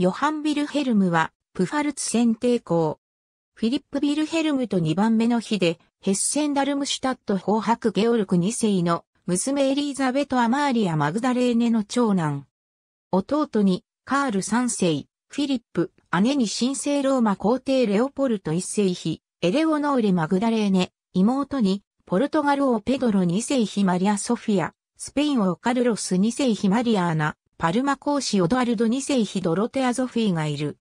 ヨハン・ビルヘルムは、プファルツ選定校。フィリップ・ビルヘルムと2番目の日で、ヘッセンダルムシュタット法伯ゲオルク2世の娘エリーザベト・アマーリア・マグダレーネの長男。弟に、カール3世、フィリップ、姉に神聖ローマ皇帝レオポルト1世妃、エレオノーレ・マグダレーネ、妹に、ポルトガル王ペドロ2世妃マリア・ソフィア、スペイン王カルロス2世妃マリアーナ、パルマ公使オドアルド2世妃ドロテア・ゾフィーがいる。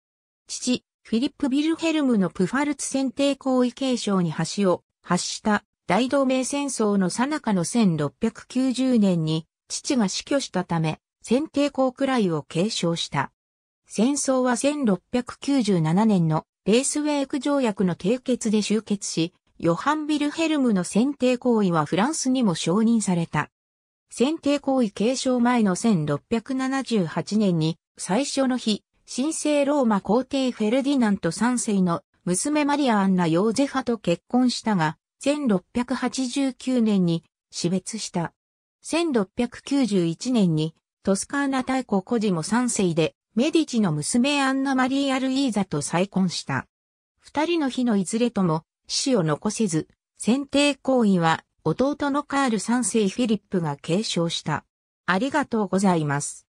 父、フィリップ・ビルヘルムのプファルツ選定行為継承に橋を発した大同盟戦争の最中の1690年に父が死去したため、選定校くらいを継承した。戦争は1697年のレースウェーク条約の締結で終結し、ヨハン・ビルヘルムの選定行為はフランスにも承認された。選定行為継承前の1678年に最初の日、神聖ローマ皇帝フェルディナント3世の娘マリア・アンナ・ヨーゼファと結婚したが、1689年に死別した。1691年にトスカーナ大公コジモ3世でメディチの娘アンナ・マリーア・ルイーザと再婚した。二人の日のいずれとも死を残せず、選定行為は弟のカール3世フィリップが継承した。ありがとうございます。